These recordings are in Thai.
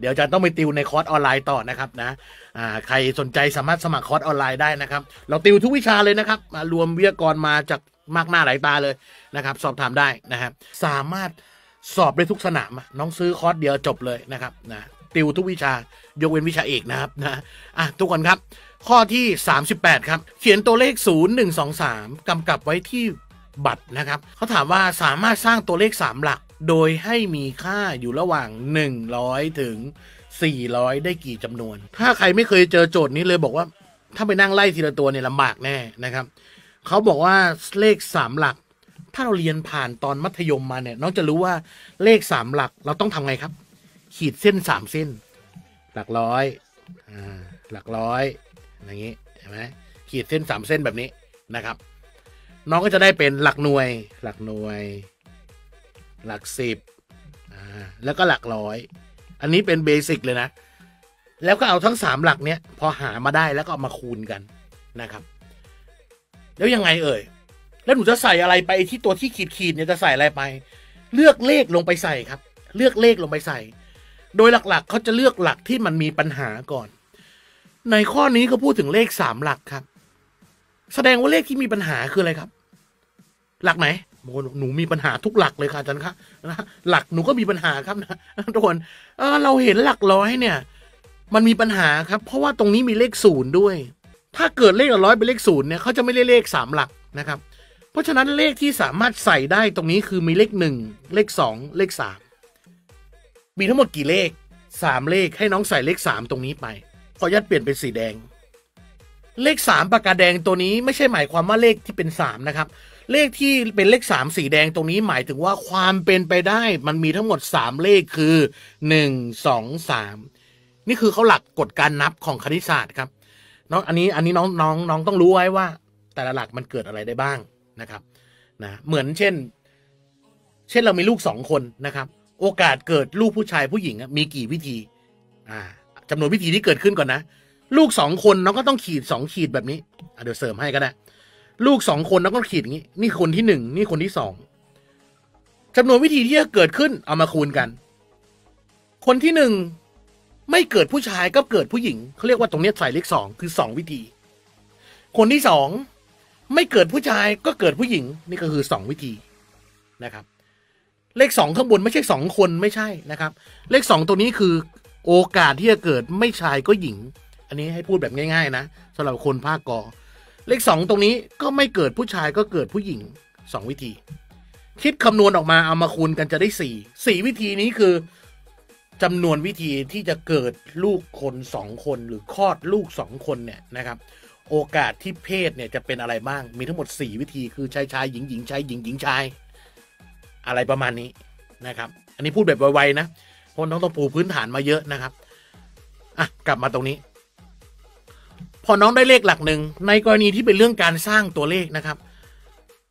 เดี๋ยวจะต้องไปติวในคอร์สออนไลน์ต่อนะครับนะอ่าใครสนใจสามารถสมัครคอร์สออนไลน์ได้นะครับ เราติวทุกวิชาเลยนะครับมารวมวิทยากรมาจากมากหน้าหลายตาเลยนะครับ สอบถามได้นะครับสามารถสอบได้ทุกสนามน้องซื้อคอร์สเดียวจบเลยนะครับนะติวทุกวิชายกเว้นวิชาเอกนะครับนะอะทุกคนครับ ข้อที่ 38 ครับ เขียนตัวเลข 0 1 2 3กำกับไว้ที่บัตรนะครับเขาถามว่าสามารถสร้างตัวเลข 3 หลัก โดยให้มีค่าอยู่ระหว่าง 100 ถึง 400 ได้กี่จำนวน ถ้าใครไม่เคยเจอโจทย์นี้เลยบอกว่า ถ้าไปนั่งไล่ทีละตัวเนี่ยลำบากแน่นะครับ เขาบอกว่าเลข 3 หลัก ถ้าเราเรียนผ่านตอนมัธยมมาเนี่ย น้องจะรู้ว่าเลข 3 หลักเราต้องทำไงครับ ขีดเส้น 3 เส้น หลักร้อยหลักร้อยอย่างนี้เห็นไหมขีดเส้น 3 เส้นแบบนี้นะครับ น้องก็จะได้เป็นหลักหน่วย หลักหน่วย หลักสิบอ่าแล้วก็หลักร้อย อันนี้เป็นเบสิกเลยนะ แล้วก็เอาทั้งสามหลักเนี้ยพอหามาได้แล้วก็มาคูณกันนะครับ แล้วยังไงเอ่ย แล้วหนูจะใส่อะไรไปที่ตัวที่ขีดขีดเนี่ยจะใส่อะไรไป เลือกเลขลงไปใส่ครับ เลือกเลขลงไปใส่ โดยหลักๆเขาจะเลือกหลักที่มันมีปัญหาก่อน ในข้อนี้เขาพูดถึงเลขสามหลักครับ แสดงว่าเลขที่มีปัญหาคืออะไรครับ หลักไหน โอ้โหหนูมีปัญหาทุกหลักเลยค่ะอาจารย์คะนะหลักหนูก็มีปัญหาครับนะทุกคนเออเราเห็นหลักร้อยเนี่ย มันมีปัญหาครับ เพราะว่าตรงนี้มีเลขศูนย์ด้วย ถ้าเกิดเลขหลักร้อยเป็นเลขศูนย์เนี่ยเขาจะไม่เรียกเลขสามหลักนะครับ เพราะฉะนั้นเลขที่สามารถใส่ได้ตรงนี้คือมีเลขหนึ่งเลขสองเลขสามมีทั้งหมดกี่เลขสามเลขให้น้องใส่เลขสามตรงนี้ไปขออนุญาตเปลี่ยนเป็นสีแดง เลขสามปากกาแดงตัวนี้ไม่ใช่หมายความว่าเลขที่เป็นสามนะครับ เลขที่เป็นเลขสามสีแดงตรงนี้หมายถึงว่าความเป็นไปได้มันมีทั้งหมดสามเลขคือหนึ่งสองสามนี่คือเขาหลักกฎการนับของคณิตศาสตร์ครับน้องอันนี้อันนี้น้องน้องน้องต้องรู้ไว้ว่า แต่ละหลักมันเกิดอะไรได้บ้างนะครับนะเหมือนเช่น เช่นเรามีลูกสองคนนะครับ โอกาสเกิดลูกผู้ชายผู้หญิงมีกี่วิธีอ่าจำนวนวิธีที่เกิดขึ้นก่อนนะ ลูกสองคนน้องก็ต้องขีดสองขีดแบบนี้เดี๋ยวเสริมให้ก็ได้ ลูกสองคนน้องก็ขีดอย่างนี้ นี่คนที่หนึ่งนี่คนที่สองจำนวนวิธีที่จะเกิดขึ้นเอามาคูณกัน คนที่หนึ่งไม่เกิดผู้ชายก็เกิดผู้หญิงเขาเรียกว่าตรงนี้ใส่เลขสองคือสองวิธี คนที่สองไม่เกิดผู้ชายก็เกิดผู้หญิง นี่ก็คือสองวิธีนะครับ เลขสองข้างบนไม่ใช่สองคนไม่ใช่นะครับ เลขสองตัวนี้คือโอกาสที่จะเกิดไม่ชายก็หญิง อันนี้ให้พูดแบบง่าย ๆ นะสำหรับคนภาคกอ เลขสองตรงนี้ก็ไม่เกิดผู้ชายก็เกิดผู้หญิงสองวิธี คิดคำนวณออกมาเอามาคูณกันจะได้สี่สี่วิธีนี้คือจำนวนวิธีที่จะเกิดลูกคนสองคนหรือคลอดลูกสองคนเนี่ยนะครับ โอกาสที่เพศเนี่ยจะเป็นอะไรบ้างมีทั้งหมดสี่วิธีคือชายชายหญิงหญิงชายหญิงหญิงชาย อะไรประมาณนี้นะครับ อันนี้พูดแบบไวๆนะเพราะน้องต้องปูพื้นฐานมาเยอะนะครับอะกลับมาตรงนี้ พอน้องได้เลขหลักหนึ่งในกรณีที่เป็นเรื่องการสร้างตัวเลขนะครับ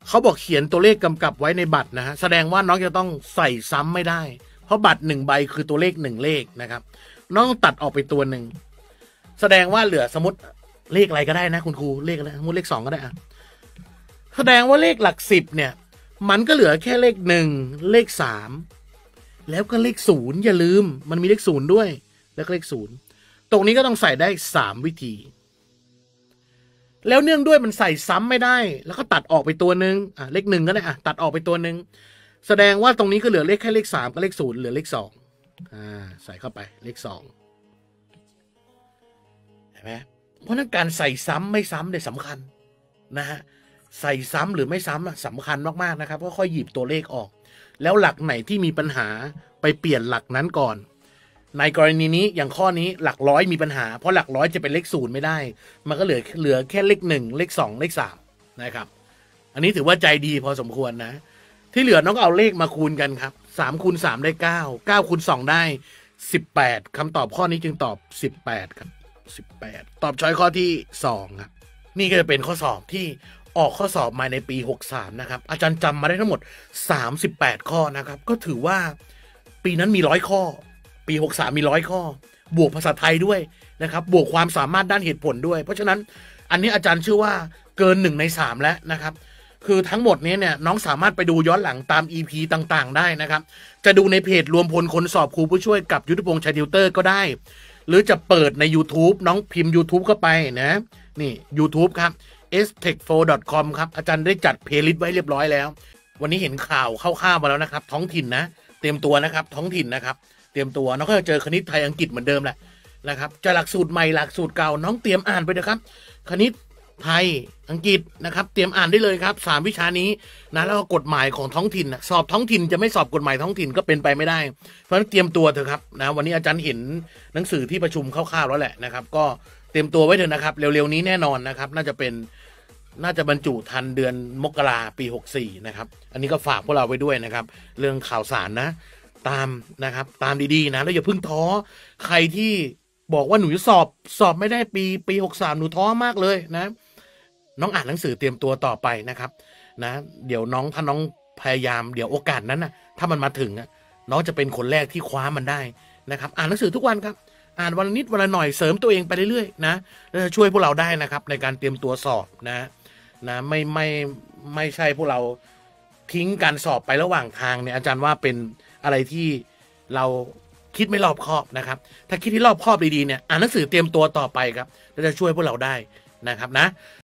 เขาบอกเขียนตัวเลขกำกับไว้ในบัตรนะฮะแสดงว่าน้องจะต้องใส่ซ้ำไม่ได้ เพราะบัตรหนึ่งใบคือตัวเลขหนึ่งเลขนะครับ น้องตัดออกไปตัวหนึ่งแสดงว่าเหลือสมมติเลขอะไรก็ได้นะ คุณครูเลขอะไรสมมติเลขสองก็ได้อะแสดงว่าเลขหลักสิบเนี่ย มันก็เหลือแค่เลขหนึ่งเลขสามแล้วก็เลขศูนย์อย่าลืม มันมีเลขศูนย์ด้วย แล้วก็เลขศูนย์ตรงนี้ก็ต้องใส่ได้สามวิธี แล้วเนื่องด้วยมันใส่ซ้ำไม่ได้ แล้วก็ตัดออกไปตัวหนึ่งอะเลขหนึ่งก็ได้อะตัดออกไปตัวหนึ่งแสดงว่าตรงนี้ก็เหลือเลขแค่เลขสามกับเลขศูนย์เหลือเลขสองอ่าใส่เข้าไปเลขสองเห็นไหมเพราะนั้นการใส่ซ้ำไม่ซ้ำเนี่ยสำคัญนะฮะใส่ซ้ำหรือไม่ซ้ำอะสำคัญมากๆนะครับก็ค่อยหยิบตัวเลขออก แล้วหลักไหนที่มีปัญหาไปเปลี่ยนหลักนั้นก่อน ในกรณีนี้อย่างข้อนี้หลักร้อยมีปัญหา เพราะหลักร้อยจะเป็นเลขศูนย์ไม่ได้ มันก็เหลือเหลือแค่เลขหนึ่งเลขสองเลขสามนะครับ อันนี้ถือว่าใจดีพอสมควรนะ ที่เหลือน้องเอาเลขมาคูณกันครับสามคูณสามได้เก้าเก้าคูณสองได้สิบแปดคำตอบข้อนี้จึงตอบสิบแปดครับสิบแปดตอบช้อยข้อที่สองครับนี่ก็จะเป็นข้อสอบที่ออกข้อสอบมาในปี 63 นะครับ อาจารย์จำมาได้ทั้งหมด 38 ข้อนะครับ ก็ถือว่าปีนั้นมีร้อยข้อ ปี 63 มีร้อยข้อ บวกภาษาไทยด้วยนะครับ บวกความสามารถด้านเหตุผลด้วย เพราะฉะนั้นอันนี้อาจารย์เชื่อว่าเกินหนึ่งในสามแล้วนะครับ คือทั้งหมดนี้เนี่ยน้องสามารถไปดูย้อนหลังตาม EP ต่างๆ ได้นะครับ จะดูในเพจรวมพลคนสอบครูผู้ช่วยกับยุทธพงษ์ชัยติวเตอร์ก็ได้ หรือจะเปิดใน YouTube น้องพิมพ์ YouTube เข้าไปนะ นี่ YouTube ครับ s t e c h 4 com ครับ อาจารย์ได้จัด playlist ไว้เรียบร้อยแล้ว วันนี้เห็นข่าวเข้าวๆมาแล้วนะครับ ท้องถิ่นนะ เตรียมตัวนะครับ ท้องถิ่นนะครับ เตรียมตัวน้องก็จะเจอคณิตไทยอังกฤษเหมือนเดิมแหละนะครับจะหลักสูตรใหม่หลักสูตรเก่าน้องเตรียมอ่านไปนะครับ คณิตไทยอังกฤษนะครับ เตรียมอ่านได้เลยครับสามวิชานี้นะแล้วก็กฎหมายของท้องถิ่นสอบท้องถิ่นจะไม่สอบกฎหมายท้องถิ่นก็เป็นไปไม่ได้ เพราะฉะนั้นเตรียมตัวเถอะครับนะวันนี้อาจารย์เห็นหนังสือที่ประชุมคร่าวๆแล้วแหละนะครับ ก็เตรียมตัวไว้เถอะนะครับ เร็วๆนี้แน่นอนนะครับ น่าจะเป็นน่าจะบรรจุทันเดือนมกราปี 64 นะครับ อันนี้ก็ฝากพวกเราไว้ด้วยนะครับ เรื่องข่าวสารนะ ตามนะครับ ตามดีๆนะ แล้วอย่าเพิ่งท้อใครที่บอกว่าหนูจะสอบสอบไม่ได้ปีปี63หนูท้อมากเลยนะ น้องอ่านหนังสือเตรียมตัวต่อไปนะครับ นะ เดี๋ยวน้องถ้าน้องพยายามเดี๋ยวโอกาสนั้นนะถ้ามันมาถึงน้องจะเป็นคนแรกที่คว้ามันได้นะครับ อ่านหนังสือทุกวันครับ อ่านวันละนิดวันละหน่อยเสริมตัวเองไปเรื่อยๆนะแล้วจะช่วยพวกเราได้นะครับ ในการเตรียมตัวสอบนะ นะไม่ไม่ไม่ใช่พวกเราทิ้งการสอบไประหว่างทางเนี่ยอาจารย์ว่าเป็น อะไรที่เราคิดไม่รอบคอบนะครับ ถ้าคิดที่รอบคอบดีๆเนี่ยอ่านหนังสือเตรียมตัวต่อไปครับแล้วจะช่วยพวกเราได้นะครับนะ